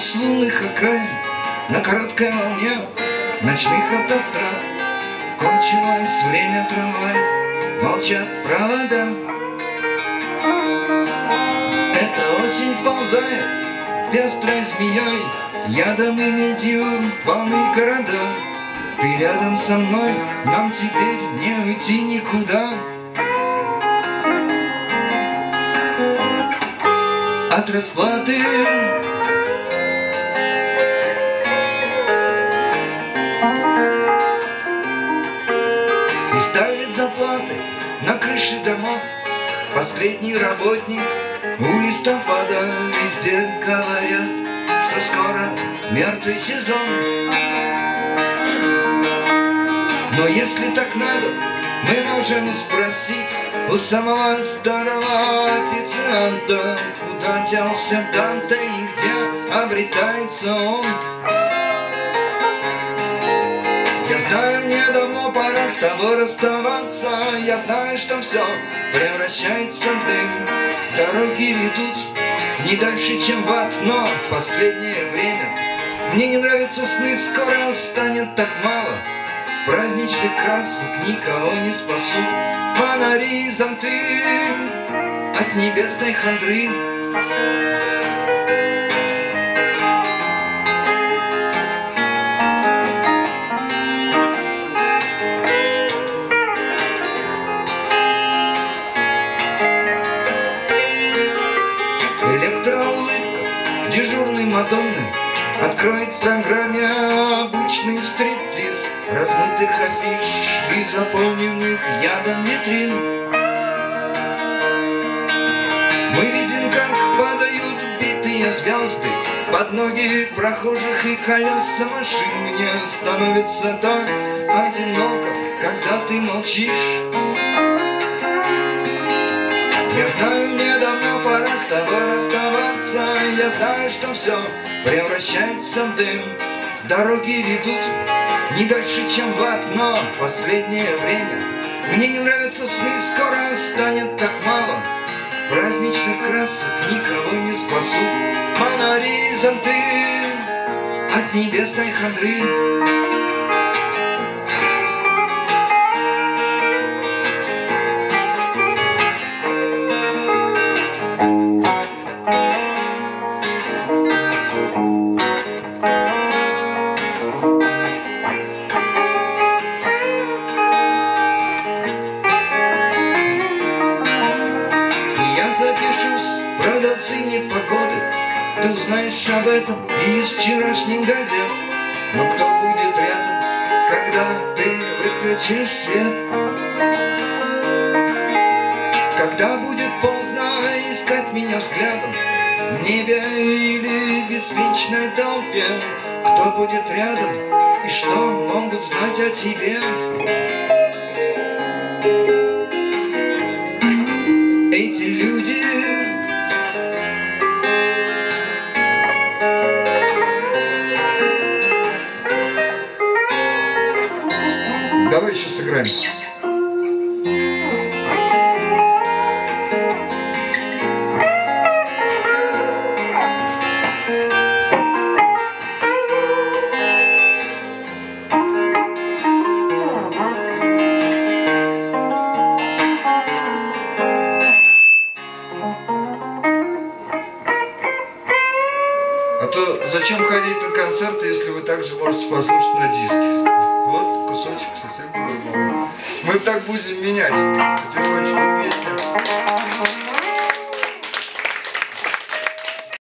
блюз лунных окраин На короткой волне ночных автострад. Кончилось время трамвая, молчат провода. Эта осень ползает пестрой змеей. Ядом и медью полны города. Ты рядом со мной, нам теперь не уйти никуда. От расплаты Заплаты на крыши домов. Последний работник у листопада Везде говорят, что скоро мертвый сезон. Но если так надо, мы можем спросить у самого старого официанта Куда делся Данте и где обретается он знаю, мне давно пора с тобой расставаться. Я знаю, что все превращается в дым. Дороги ведут не дальше, чем в ад. Но последнее время мне не нравятся сны. Скоро станет так мало Праздничных красок. Никого не спасут Фонари, зонты от небесной хандры Мадонны Откроет в программе обычный стриптиз Размытых афиш и заполненных ядом витрин. Мы видим, как падают битые звезды Под ноги прохожих и колеса машин. Мне становится так одиноко, когда ты молчишь. Я знаю, мне давно пора с тобой Знаю, что все превращается в дым. Дороги ведут не дальше, чем в ад Но последнее время мне не нравятся сны Скоро станет так мало Праздничных красок никого не спасут Фонари, зонты от небесной хандры запишусь в продавцы непогоды Ты узнаешь об этом из вчерашних газет Но кто будет рядом, когда ты выключишь свет? Когда будет поздно искать меня взглядом В небе или в беспечной толпе Кто будет рядом и что могут знать о тебе? Эти люди сыграем. А то зачем ходить на концерты, если вы также можете послушать на диске? Вот кусочек совсем. Мы так будем менять потихонечку песню.